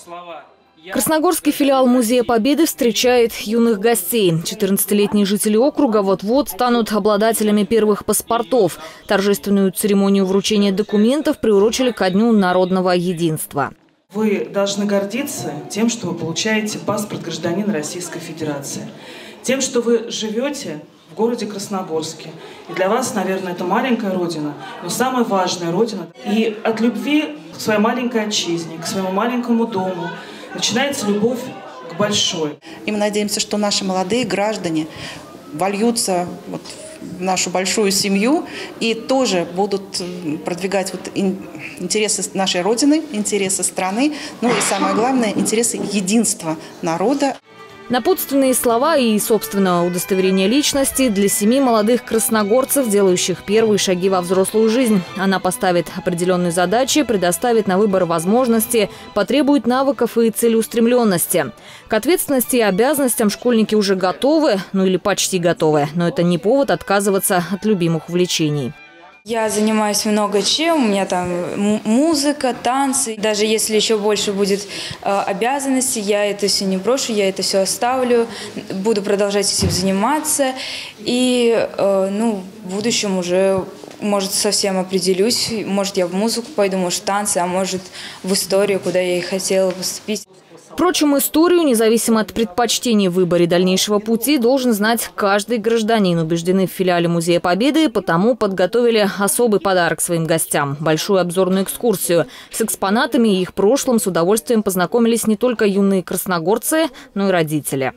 слова Красногорский филиал Музея Победы встречает юных гостей. 14-летние жители округа вот-вот станут обладателями первых паспортов. Торжественную церемонию вручения документов приурочили ко Дню народного единства. Вы должны гордиться тем, что вы получаете паспорт гражданина Российской Федерации. Тем, что вы живете в городе Красногорске. И для вас, наверное, это маленькая родина, но самая важная родина. И от любви к своей маленькой отчизне, к своему маленькому дому – начинается любовь к большой. И мы надеемся, что наши молодые граждане вольются вот в нашу большую семью и тоже будут продвигать вот интересы нашей Родины, интересы страны, ну и самое главное, интересы единства народа. Напутственные слова и, собственно, удостоверение личности для семи молодых красногорцев, делающих первые шаги во взрослую жизнь. Она поставит определенные задачи, предоставит на выбор возможности, потребует навыков и целеустремленности. К ответственности и обязанностям школьники уже готовы, ну или почти готовы, но это не повод отказываться от любимых увлечений. Я занимаюсь много чем, у меня там музыка, танцы. Даже если еще больше будет э, обязанностей, я это все не брошу, я это все оставлю, буду продолжать этим заниматься. И э, ну, в будущем уже, может, совсем определюсь. Может, я в музыку пойду, может, в танцы, а может, в историю, куда я и хотела поступить. Впрочем, историю, независимо от предпочтений в выборе дальнейшего пути, должен знать каждый гражданин. Убеждены в филиале Музея Победы, потому подготовили особый подарок своим гостям – большую обзорную экскурсию. С экспонатами и их прошлым с удовольствием познакомились не только юные красногорцы, но и родители.